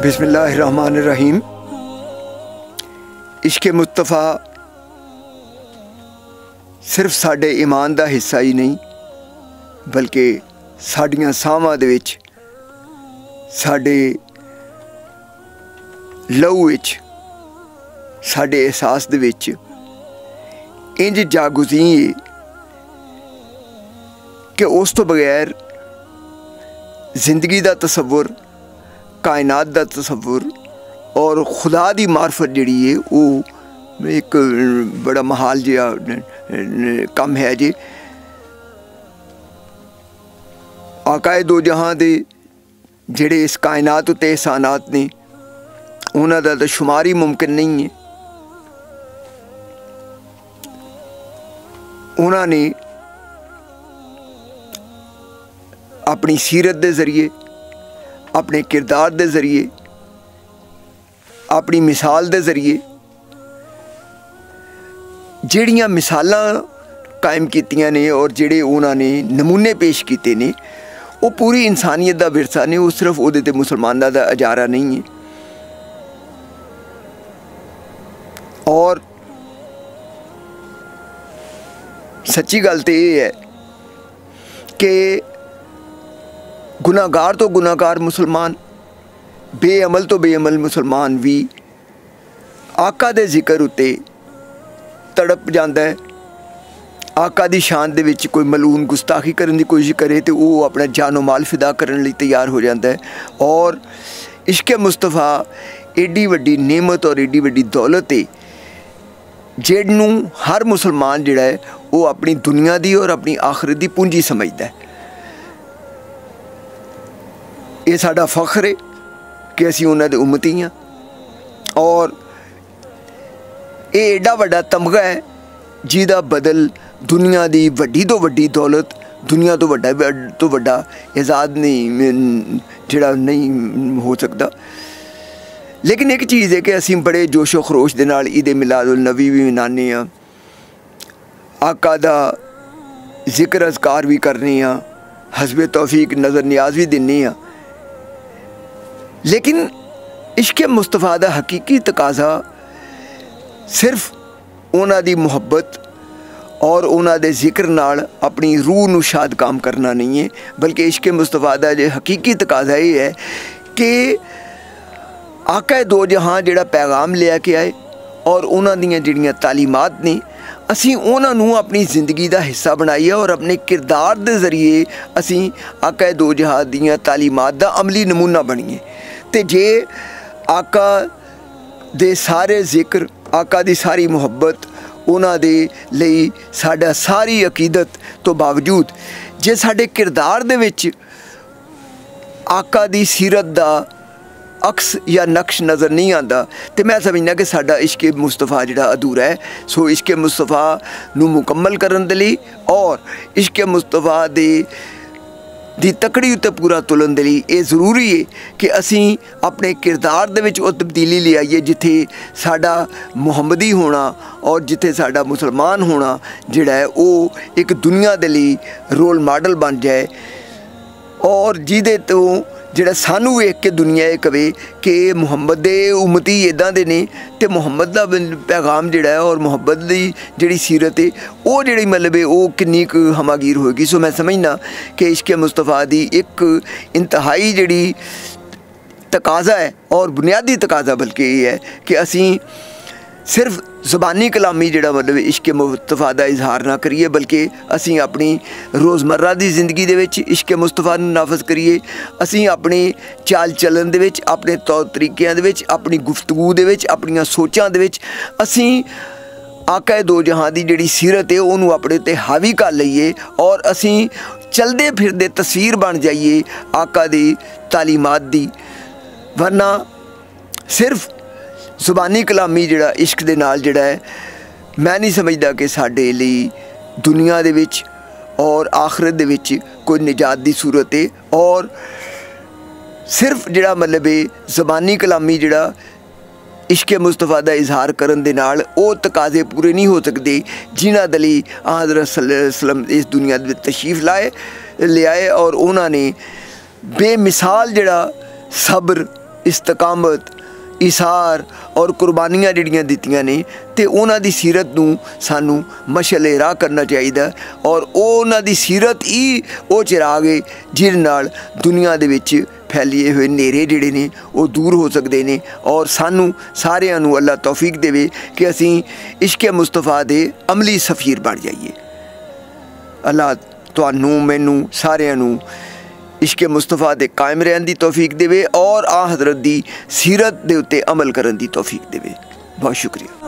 ਬਿਸਮਿਲ੍ਲਾਹਿਰਰਹਿਮਾਨਿਰਰਹੀਮ ਇਸ਼ਕ ਮੁਤਫਾ ਸਿਰਫ ਸਾਡੇ ਈਮਾਨ ਦਾ ਹਿੱਸਾ ਹੀ ਨਹੀਂ ਬਲਕਿ ਸਾਡੀਆਂ ਸਾਹਾਂ ਦੇ ਵਿੱਚ ਸਾਡੇ ਲਹੂ ਵਿੱਚ ਸਾਡੇ ਅਹਿਸਾਸ ਦੇ ਵਿੱਚ ਇੰਜ ਜਾਗੁਜ਼ੀ ਕਿ ਉਸ ਤੋਂ ਬਗੈਰ ਜ਼ਿੰਦਗੀ ਦਾ ਤਸਵੁਰ, ਕਾਇਨਾਤ ਦਾ ਤਸਵੁਰ ਔਰ ਖੁਦਾ ਦੀ ਮਾਰਫਤ ਜਿਹੜੀ ਹੈ ਉਹ ਇੱਕ ਬੜਾ ਮਹਾਲ ਜਿਹਾ, ਕੰਮ ਹੈ ਜੀ। ਆਕਾਏ ਦੋ ਜਹਾਂ ਦੇ ਜਿਹੜੇ ਇਸ ਕਾਇਨਾਤ ਉਤੇ ਇਹਸਾਨਾਤ ਨੇ, ਉਹਨਾਂ ਦਾ ਤਾਂ ਸ਼ੁਮਾਰੀ ਮੁਮਕਿਨ ਨਹੀਂ ਹੈ ਉਹਨਾਂ ਨੇ ਆਪਣੀ ਸੀਰਤ ਦੇ ਜ਼ਰੀਏ, ਆਪਣੇ ਕਿਰਦਾਰ ਦੇ ਜ਼ਰੀਏ, ਆਪਣੀ ਮਿਸਾਲ ਦੇ ਜ਼ਰੀਏ, ਜਿਹੜੀਆਂ ਮਿਸਾਲਾਂ ਕਾਇਮ ਕੀਤੀਆਂ ਨੇ ਔਰ ਜਿਹੜੇ ਉਹਨਾਂ ਨੇ ਨਮੂਨੇ ਪੇਸ਼ ਕੀਤੇ ਨੇ, ਉਹ ਪੂਰੀ ਇਨਸਾਨੀਅਤ ਦਾ ਵਿਰਸਾ ਨੇ, ਉਹ ਸਿਰਫ ਉਹਦੇ ਤੇ ਮੁਸਲਮਾਨਾਂ ਦਾ ਅਜਾਰਾ ਨਹੀਂ ਹੈ। ਔਰ ਸੱਚੀ ਗੱਲ ਤੇ ਇਹ ਹੈ ਕਿ ਗੁਨਾਹਗਾਰ ਤੋਂ ਗੁਨਾਹਗਾਰ ਮੁਸਲਮਾਨ, ਬੇਅਮਲ ਤੋਂ ਬੇਅਮਲ ਮੁਸਲਮਾਨ ਵੀ ਆਕਾ ਦੇ ਜ਼ਿਕਰ ਉਤੇ ਤੜਪ ਜਾਂਦਾ ਹੈ। ਆਕਾ ਦੀ ਸ਼ਾਨ ਦੇ ਵਿੱਚ ਕੋਈ ਮਲੂਨ ਗੁਸਤਾਖੀ ਕਰਨ ਦੀ ਕੋਸ਼ਿਸ਼ ਕਰੇ ਤੇ ਉਹ ਆਪਣਾ ਜਾਨੋ ਮਾਲ ਫਿਦਾ ਕਰਨ ਲਈ ਤਿਆਰ ਹੋ ਜਾਂਦਾ ਹੈ। ਔਰ ਇਸ਼ਕ ਮੁਸਤਫਾ ਏਡੀ ਵੱਡੀ ਨੇਮਤ ਔਰ ਏਡੀ ਵੱਡੀ ਦੌਲਤ ਹੈ ਜਿਹਨੂੰ ਹਰ ਮੁਸਲਮਾਨ ਜਿਹੜਾ ਹੈ, ਉਹ ਆਪਣੀ ਦੁਨੀਆ ਦੀ ਔਰ ਆਪਣੀ ਆਖਰਤ ਦੀ ਪੂੰਜੀ ਸਮਝਦਾ ਹੈ। ਇਹ ਸਾਡਾ ਫਖਰ ਹੈ ਕਿ ਅਸੀਂ ਉਹਨਾਂ ਦੇ ਉਮਤੀ ਹਾਂ ਔਰ ਇਹ ਏਡਾ ਵੱਡਾ ਤਮਗਾ ਹੈ ਜਿਹਦਾ ਬਦਲ ਦੁਨੀਆ ਦੀ ਵੱਡੀ ਤੋਂ ਵੱਡੀ ਦੌਲਤ, ਦੁਨੀਆ ਤੋਂ ਵੱਡਾ ਤੋਂ ਵੱਡਾ ਇਜ਼ਾਦ ਨਹੀਂ ਜਿਹੜਾ ਨਹੀਂ ਹੋ ਸਕਦਾ। ਲੇਕਿਨ ਇੱਕ ਚੀਜ਼ ਹੈ ਕਿ ਅਸੀਂ ਬੜੇ ਜੋਸ਼ੋ ਖਰੋਸ਼ ਦੇ ਨਾਲ ਈਦ ਮਿਲਾਦੁਲ ਨਬੀ ਵੀ ਮਨਾਉਂਦੇ ਆ। ਆਕਾ ਦਾ ਜ਼ਿਕਰ ਅਜ਼ਕਾਰ ਵੀ ਕਰਨੇ ਆ। ਹਸਬ ਤੌਫੀਕ ਨਜ਼ਰ ਨਿਆਜ਼ ਵੀ ਦਿੰਨੇ ਆ। ਲੇਕਿਨ ਇਸ਼ਕ ਮੁਸਤਫਾ ਦਾ ਹਕੀਕੀ ਤਕਾਜ਼ਾ ਸਿਰਫ ਉਹਨਾਂ ਦੀ ਮੁਹੱਬਤ ਔਰ ਉਹਨਾਂ ਦੇ ਜ਼ਿਕਰ ਨਾਲ ਆਪਣੀ ਰੂਹ ਨੂੰ ਸ਼ਾਦ ਕਾਮ ਕਰਨਾ ਨਹੀਂ ਹੈ ਬਲਕਿ ਇਸ਼ਕ ਮੁਸਤਫਾ ਦਾ ਜੇ ਹਕੀਕੀ ਤਕਾਜ਼ਾ ਇਹ ਹੈ ਕਿ ਆਕਾ ਦੋ ਜਹਾਂ ਜਿਹੜਾ ਪੈਗਾਮ ਲਿਆ ਕੇ ਆਏ ਔਰ ਉਹਨਾਂ ਦੀਆਂ ਜਿਹੜੀਆਂ ਤਾਲੀਮਾਤ ਨੇ ਅਸੀਂ ਉਹਨਾਂ ਨੂੰ ਆਪਣੀ ਜ਼ਿੰਦਗੀ ਦਾ ਹਿੱਸਾ ਬਣਾਈਏ ਔਰ ਆਪਣੇ ਕਿਰਦਾਰ ਦੇ ਜ਼ਰੀਏ ਅਸੀਂ ਆਕਾ ਦੋ ਜਹਾਂ ਦੀਆਂ ਤਾਲੀਮਾਤ ਦਾ ਅਮਲੀ ਨਮੂਨਾ ਬਣੀਏ ਤੇ ਜੇ ਆਕਾ ਦੇ ਸਾਰੇ ਜ਼ਿਕਰ, ਆਕਾ ਦੀ ਸਾਰੀ ਮੁਹੱਬਤ ਉਹਨਾਂ ਦੇ ਲਈ ਸਾਡਾ ਸਾਰੀ ਅਕੀਦਤ ਤੋਂ ਬਾਵਜੂਦ, ਜੇ ਸਾਡੇ ਕਿਰਦਾਰ ਦੇ ਵਿੱਚ ਆਕਾ ਦੀ ਸੀਰਤ ਦਾ ਅਕਸ ਜਾਂ ਨਕਸ਼ ਨਜ਼ਰ ਨਹੀਂ ਆਂਦਾ ਤੇ ਮੈਂ ਸਮਝਦਾ ਕਿ ਸਾਡਾ ਇਸ਼ਕ ਮੁਸਤਫਾ ਜਿਹੜਾ ਅਧੂਰਾ ਹੈ। ਸੋ ਇਸ਼ਕ ਮੁਸਤਫਾ ਨੂੰ ਮੁਕੰਮਲ ਕਰਨ ਦੇ ਲਈ ਔਰ ਇਸ਼ਕੇ ਮੁਸਤਫਾ ਦੇ ਦੀ ਤਕੜੀ ਉੱਤੇ ਪੂਰਾ ਤੁਲਨ ਦੇ ਲਈ ਇਹ ਜ਼ਰੂਰੀ ਹੈ ਕਿ ਅਸੀਂ ਆਪਣੇ ਕਿਰਦਾਰ ਦੇ ਵਿੱਚ ਉਹ ਤਬਦੀਲੀ ਲਿਆਈਏ ਜਿੱਥੇ ਸਾਡਾ ਮੁਹੰਮਦੀ ਹੋਣਾ ਔਰ ਜਿੱਥੇ ਸਾਡਾ ਮੁਸਲਮਾਨ ਹੋਣਾ ਜਿਹੜਾ ਹੈ ਉਹ ਇੱਕ ਦੁਨੀਆ ਦੇ ਲਈ ਰੋਲ ਮਾਡਲ ਬਣ ਜਾਏ ਔਰ ਜਿਹਦੇ ਤੋਂ ਜਿਹੜਾ ਸਾਨੂੰ ਵੇਖ ਕੇ ਦੁਨੀਆ ਇਹ ਕਵੇ ਕਿ ਮੁਹੰਮਦ ਦੇ ਉਮਤੀ ਇਦਾਂ ਦੇ ਨੇ ਤੇ ਮੁਹੰਮਦ ਦਾ ਪੈਗਾਮ ਜਿਹੜਾ ਹੈ ਔਰ ਮੁਹੱਬਤ ਦੀ ਜਿਹੜੀ ਸੀਰਤ ਹੈ ਉਹ ਜਿਹੜੀ ਮਤਲਬ ਹੈ ਉਹ ਕਿੰਨੀ ਕੁ ਹਮਾਗੀਰ ਹੋਏਗੀ। ਸੋ ਮੈਂ ਸਮਝਣਾ ਕਿ ਇਸ਼ਕ ਮੁਸਤਫਾ ਦੀ ਇੱਕ ਇੰਤਹਾਈ ਜਿਹੜੀ ਤਕਾਜ਼ਾ ਹੈ ਔਰ ਬੁਨਿਆਦੀ ਤਕਾਜ਼ਾ ਬਲਕਿ ਇਹ ਹੈ ਕਿ ਅਸੀਂ ਸਿਰਫ ਜ਼ੁਬਾਨੀ ਕਲਾਮੀ ਜਿਹੜਾ ਮਤਲਬ ਇਸ਼ਕ ਮੁਸਤਫਾ ਦਾ ਇਜ਼ਹਾਰ ਨਾ ਕਰੀਏ, ਬਲਕਿ ਅਸੀਂ ਆਪਣੀ ਰੋਜ਼ਮਰਰਾ ਦੀ ਜ਼ਿੰਦਗੀ ਦੇ ਵਿੱਚ ਇਸ਼ਕ ਮੁਸਤਫਾ ਨੂੰ ਨਾਫਜ਼ ਕਰੀਏ, ਅਸੀਂ ਆਪਣੀ ਚਾਲ ਚੱਲਣ ਦੇ ਵਿੱਚ, ਆਪਣੇ ਤੌਰ ਤਰੀਕਿਆਂ ਦੇ ਵਿੱਚ, ਆਪਣੀ ਗੁਫ਼ਤਗੂ ਦੇ ਵਿੱਚ, ਆਪਣੀਆਂ ਸੋਚਾਂ ਦੇ ਵਿੱਚ, ਅਸੀਂ ਆਕਾ ਦੋ ਜਹਾਂ ਦੀ ਜਿਹੜੀ ਸਿਰਤ ਹੈ ਉਹਨੂੰ ਆਪਣੇ ਤੇ ਹਾਵੀ ਕਰ ਲਈਏ ਔਰ ਅਸੀਂ ਚਲਦੇ ਫਿਰਦੇ ਤਸਵੀਰ ਬਣ ਜਾਈਏ ਆਕਾ ਦੀ ਤਾਲੀਮਾਤ ਦੀ। ਵਰਨਾ ਸਿਰਫ ਜ਼ੁਬਾਨੀ ਕਲਾਮੀ ਜਿਹੜਾ ਇਸ਼ਕ ਦੇ ਨਾਲ ਜਿਹੜਾ ਹੈ, ਮੈਂ ਨਹੀਂ ਸਮਝਦਾ ਕਿ ਸਾਡੇ ਲਈ ਦੁਨੀਆ ਦੇ ਵਿੱਚ ਔਰ ਆਖਰਤ ਦੇ ਵਿੱਚ ਕੋਈ ਨਜਾਤ ਦੀ ਸੂਰਤ ਹੈ ਔਰ ਸਿਰਫ ਜਿਹੜਾ ਮਤਲਬ ਹੈ ਜ਼ਬਾਨੀ ਕਲਾਮੀ ਜਿਹੜਾ ਇਸ਼ਕ ਮੁਸਤਫਾ ਦਾ ਇਜ਼ਹਾਰ ਕਰਨ ਦੇ ਨਾਲ ਉਹ ਤਕਾਜ਼ੇ ਪੂਰੇ ਨਹੀਂ ਹੋ ਸਕਦੇ ਜਿਨ੍ਹਾਂ ਦੇ ਲਈ ਹਜ਼ਰਤ ਸੱਲੱਲਾਹੁ ਇਸ ਦੁਨੀਆ ਦੇ ਵਿੱਚ ਤਸ਼ਰੀਫ ਲਾਏ, ਲਿਆਏ ਔਰ ਉਹਨਾਂ ਨੇ ਬੇਮਿਸਾਲ ਜਿਹੜਾ ਸਬਰ, ਇਸਤਕਾਮਤ ਇਸਾਰ ਔਰ ਕੁਰਬਾਨੀਆਂ ਜਿਹੜੀਆਂ ਦਿੱਤੀਆਂ ਨੇ ਤੇ ਉਹਨਾਂ ਦੀ ਸੀਰਤ ਨੂੰ ਸਾਨੂੰ ਮਸ਼ਲੇ ਰਾਹ ਕਰਨਾ ਚਾਹੀਦਾ ਔਰ ਉਹਨਾਂ ਦੀ ਸੀਰਤ ਹੀ ਉਹ ਚਿਰਾਗ ਹੈ ਜਿਹਦੇ ਨਾਲ ਦੁਨੀਆ ਦੇ ਵਿੱਚ ਫੈਲੀਏ ਹੋਏ ਨੇਰੇ ਜਿਹੜੇ ਨੇ ਉਹ ਦੂਰ ਹੋ ਸਕਦੇ ਨੇ ਔਰ ਸਾਨੂੰ ਸਾਰਿਆਂ ਨੂੰ ਅੱਲਾ ਤੌਫੀਕ ਦੇਵੇ ਕਿ ਅਸੀਂ ਇਸ਼ਕ ਮੁਸਤਫਾ ਦੇ ਅਮਲੀ ਸਫੀਰ ਬਣ ਜਾਈਏ। ਅੱਲਾ ਤੁਹਾਨੂੰ, ਮੈਨੂੰ ਸਾਰਿਆਂ ਨੂੰ ਇਸ਼ਕ ਮੁਸਤਫਾ ਦੇ ਕਾਇਮ ਰਹਿਣ ਦੀ ਤੌਫੀਕ ਦੇਵੇ ਔਰ ਆ ਹਜ਼ਰਤ ਦੀ ਸੀਰਤ ਦੇ ਉੱਤੇ ਅਮਲ ਕਰਨ ਦੀ ਤੌਫੀਕ ਦੇਵੇ। ਬਹੁਤ ਸ਼ੁਕਰੀਆ।